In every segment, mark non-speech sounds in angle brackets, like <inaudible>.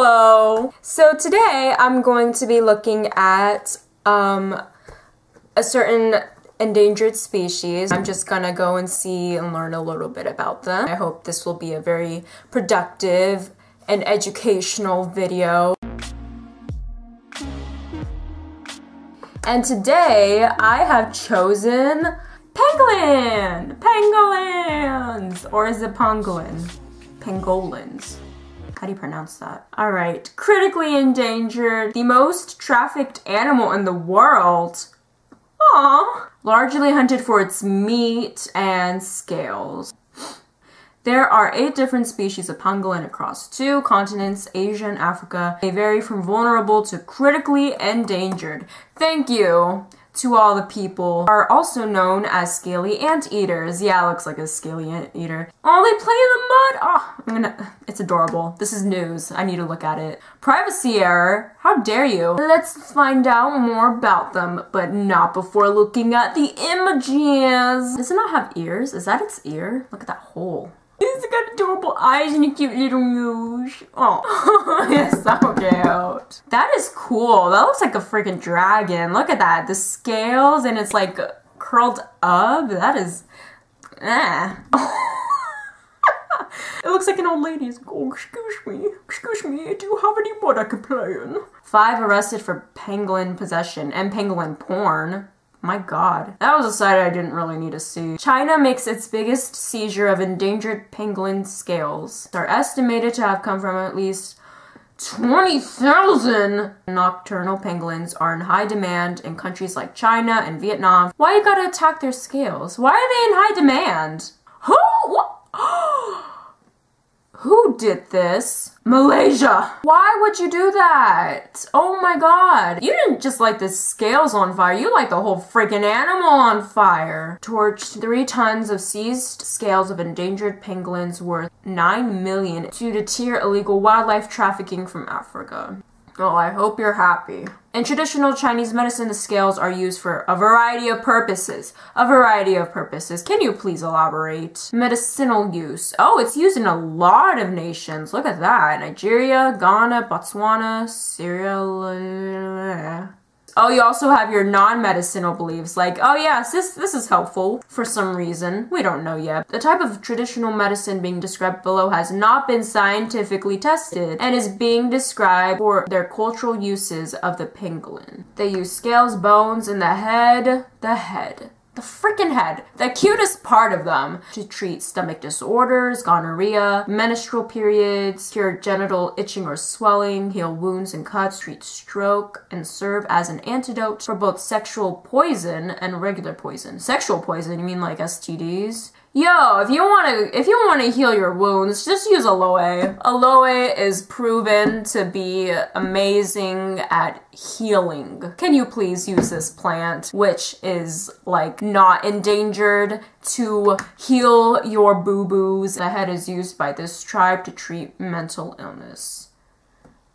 Hello! So today I'm going to be looking at um, a certain endangered species. I'm just gonna go and see and learn a little bit about them. I hope this will be a very productive and educational video. And today I have chosen pangolin! Pangolins! Or is it pangolin? Pangolins. How do you pronounce that? All right, critically endangered, the most trafficked animal in the world. Aww. Largely hunted for its meat and scales. There are eight different species of pangolin across two continents, Asia and Africa. They vary from vulnerable to critically endangered. Thank you to all the people are also known as scaly anteaters. Yeah, looks like a scaly anteater. Oh, they play in the mud! Oh, it's adorable. This is news. I need to look at it. Privacy error. How dare you? Let's find out more about them, but not before looking at the images. Does it not have ears? Is that its ear? Look at that hole. It's got adorable eyes and a cute little nose. Oh, <laughs> it's so cute. That is cool. That looks like a freaking dragon. Look at that. The scales and it's like curled up. That is, eh. <laughs> it looks like an old lady's. Oh, excuse me. Excuse me. Do you have any more I can play in? Five arrested for pangolin possession and pangolin porn. My god. That was a sight I didn't really need to see. China makes its biggest seizure of endangered pangolin scales. Are estimated to have come from at least 20,000 nocturnal pangolins are in high demand in countries like China and Vietnam. Why you gotta attack their scales? Why are they in high demand? Who? Did this? Malaysia. Why would you do that? Oh my god. You didn't just light the scales on fire, you light the whole freaking animal on fire. Torched three tons of seized scales of endangered pangolins worth 9 million due to deter illegal wildlife trafficking from Africa. Oh, I hope you're happy. In traditional Chinese medicine, the scales are used for a variety of purposes. A variety of purposes. Can you please elaborate? Medicinal use. Oh, it's used in a lot of nations. Look at that. Nigeria, Ghana, Botswana, Syria. Oh, you also have your non-medicinal beliefs, like, oh yes, this, this is helpful for some reason. We don't know yet. The type of traditional medicine being described below has not been scientifically tested and is being described for their cultural uses of the pangolin. They use scales, bones, and the head, the head the freaking head, the cutest part of them, to treat stomach disorders, gonorrhea, menstrual periods, cure genital itching or swelling, heal wounds and cuts, treat stroke, and serve as an antidote for both sexual poison and regular poison. Sexual poison, you mean like STDs? Yo, if you want to if you want to heal your wounds, just use aloe. Aloe is proven to be amazing at healing. Can you please use this plant which is like not endangered to heal your boo-boos? The head is used by this tribe to treat mental illness.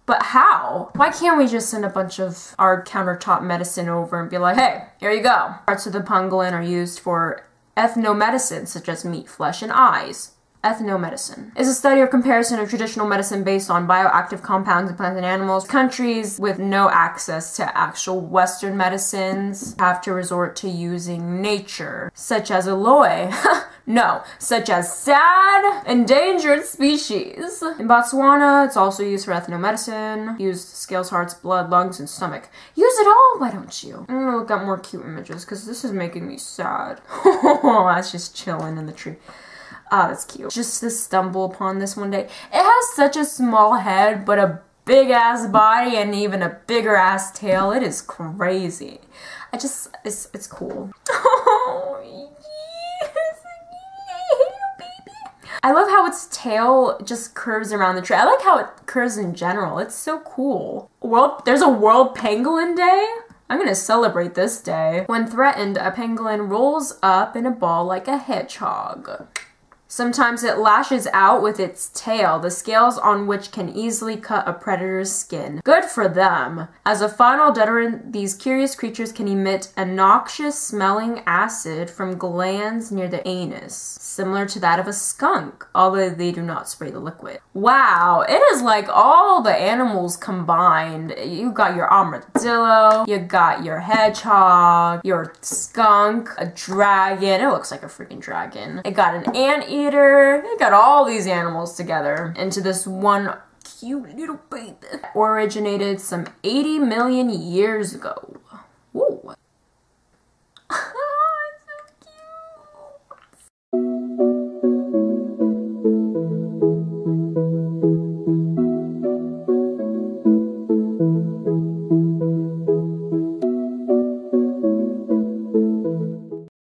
But how? Why can't we just send a bunch of our countertop medicine over and be like, hey, here you go. Parts of the pangolin are used for ethnomedicine, such as meat, flesh, and eyes. Ethnomedicine is a study or comparison of traditional medicine based on bioactive compounds in plants and animals. Countries with no access to actual Western medicines have to resort to using nature, such as aloe. <laughs> no, such as sad, endangered species. In Botswana, it's also used for ethnomedicine. Used scales, hearts, blood, lungs, and stomach. Use it all, why don't you? I'm gonna look at more cute images because this is making me sad. <laughs> Oh, that's just chilling in the tree. Oh, that's cute. Just to stumble upon this one day. It has such a small head, but a big ass body and even a bigger ass tail. It is crazy. I just, it's, it's cool. <laughs> Oh, yes. I love how its tail just curves around the tree. I like how it curves in general. It's so cool. World, there's a World Pangolin Day? I'm gonna celebrate this day. When threatened, a pangolin rolls up in a ball like a hedgehog. Sometimes it lashes out with its tail, the scales on which can easily cut a predator's skin. Good for them. As a final deterrent, these curious creatures can emit a noxious smelling acid from glands near the anus, similar to that of a skunk, although they do not spray the liquid. Wow, it is like all the animals combined. You got your armadillo, you got your hedgehog, your skunk, a dragon. It looks like a freaking dragon. It got an anteater. It got all these animals together into this one cute little baby. Originated some 80 million years ago.